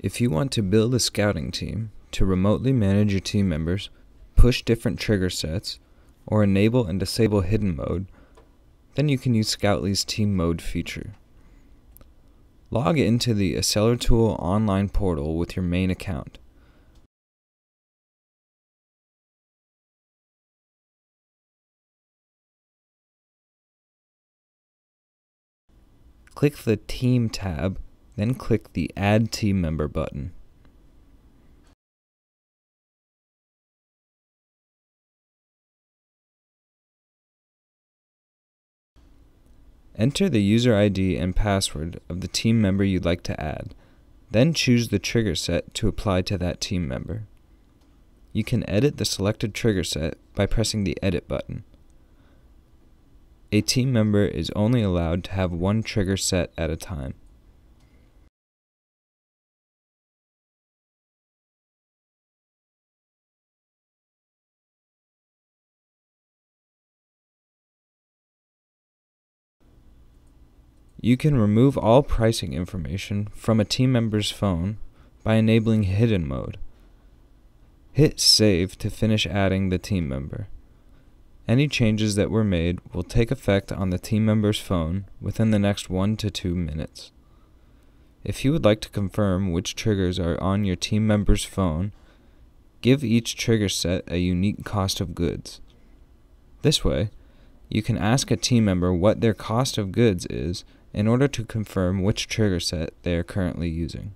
If you want to build a scouting team to remotely manage your team members, push different trigger sets, or enable and disable hidden mode, then you can use Scoutly's Team Mode feature. Log into the ASellerTool online portal with your main account. Click the Team tab, then click the Add Team Member button. Enter the user ID and password of the team member you'd like to add, then choose the trigger set to apply to that team member. You can edit the selected trigger set by pressing the Edit button. A team member is only allowed to have one trigger set at a time. You can remove all pricing information from a team member's phone by enabling hidden mode. Hit save to finish adding the team member. Any changes that were made will take effect on the team member's phone within the next 1 to 2 minutes. If you would like to confirm which triggers are on your team member's phone, give each trigger set a unique cost of goods. This way, you can ask a team member what their cost of goods is in order to confirm which trigger set they are currently using.